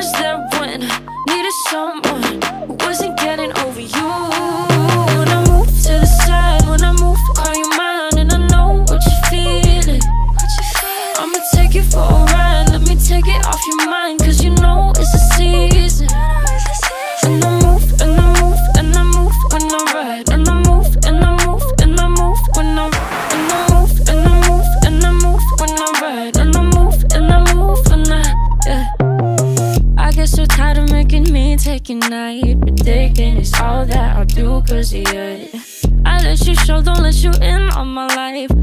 was there when I needed someone who wasn't getting over you. When I move to the side, when I move, call you mine, and I know what you're feeling. I'ma take you for a ride. taking night predicting taking is all that I'll do cause yeah I let you show, don't let you in on my life.